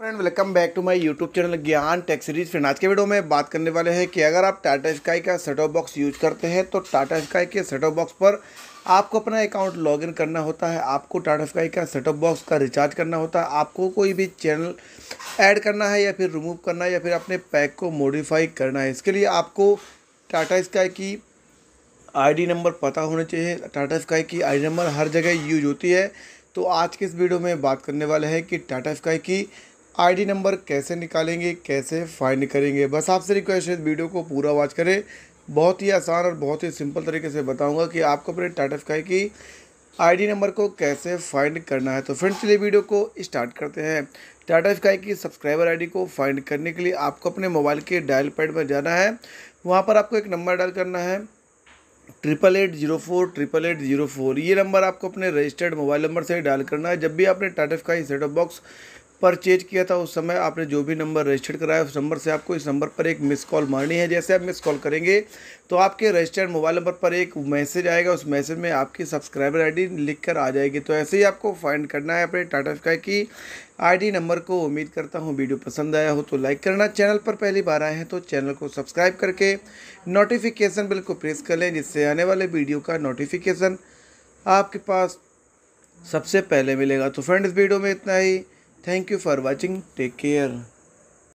Friend welcome back to my YouTube channel Gyan tech series friend आज के video में बात करने वाले हैं कि अगर आप टाटा स्काई का सेटअप बॉक्स यूज़ करते हैं तो टाटा स्काई के सेटअप बॉक्स पर आपको अपना अकाउंट लॉगिन करना होता है, आपको टाटा स्काई का सेटअप बॉक्स का रिचार्ज करना होता है, आपको कोई भी चैनल ऐड करना है या फिर रिमूव करना है या फिर अपने पैक को मॉडिफाई करना है। इसके लिए आपको टाटा स्काई की आईडी नंबर पता होना चाहिए। टाटा स्काई की आईडी नंबर हर जगह यूज़ होती है। तो आज के इस वीडियो में बात करने वाले हैं कि टाटा स्काई की आईडी नंबर कैसे निकालेंगे, कैसे फाइंड करेंगे? बस आपसे रिक्वेस्ट है वीडियो को पूरा वॉच करें। बहुत ही आसान और बहुत ही सिंपल तरीके से बताऊँगा कि आपको अपने टाटा स्काई की आईडी नंबर को कैसे फाइंड करना है। तो फ्रेंड्स चलिए वीडियो को स्टार्ट करते हैं। टाटा स्काई की सब्सक्राइबर आईडी को फाइंड करने के लिए आपको अपने मोबाइल के डायल पैड पर जाना है। वहाँ पर आपको एक नंबर डायल करना है। Triple eight zero four triple eight zero four ये नंबर आपको अपने रजिस्टर्ड मोबाइल नंबर से डायल करना है। जब भी आपने Tata Sky setup box purchase किया था उस समय आपने जो भी नंबर रजिस्टर्ड कराया, उस नंबर से आपको इस नंबर पर एक मिस कॉल मारनी है। जैसे आप मिस कॉल करेंगे तो आपके रजिस्टर्ड मोबाइल नंबर पर एक मैसेज आएगा, उस मैसेज में आपकी सब्सक्राइबर आईडी लिख कर आ जाएगी। तो ऐसे ही आपको फाइंड करना है अपने टाटा स्काई की आईडी नंबर को। उम्मीद करता हूँ वीडियो पसंद आया हो तो लाइक करना। चैनल पर पहली बार आए हैं तो चैनल को सब्सक्राइब करके नोटिफिकेशन बिल को प्रेस कर लें, जिससे आने वाले वीडियो का नोटिफिकेशन आपके पास सबसे पहले मिलेगा। तो फ्रेंड इस वीडियो में इतना ही। Thank you for watching. Take care.